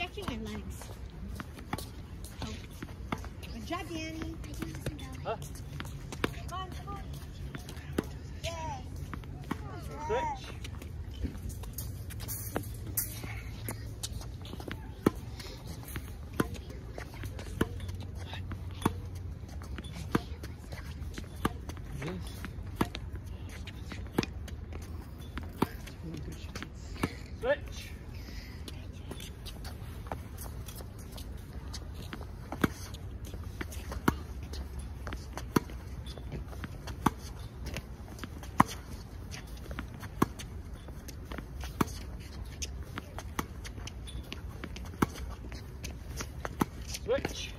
stretching your legs. Oh. Good job, Danny. Huh? Come on, come on. Switch. Switch. Switch.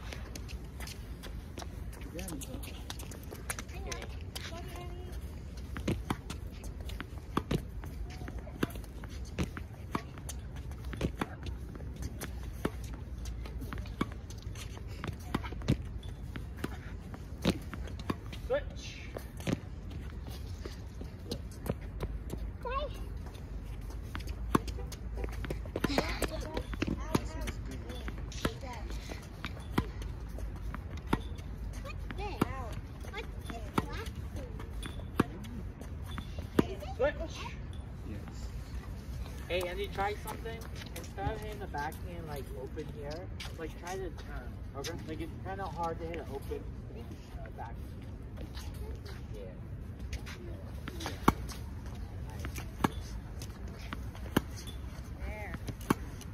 Switch. Switch. Yes. Hey, Andy, try something. Instead of hitting the backhand like open here, like try to turn. Okay. Like it's kind of hard to hit an open uh, back. Yeah. Yeah. Nice. There.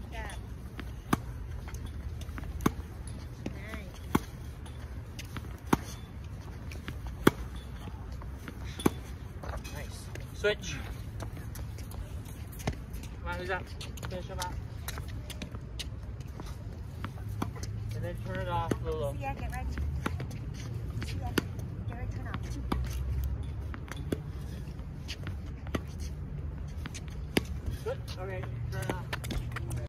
Good job. Nice. Nice. Switch. Come on, who's up? Finish him out. And then turn it off, Lulu. Yeah, get ready. Yeah, get ready turn off. Switch. Okay, turn it off.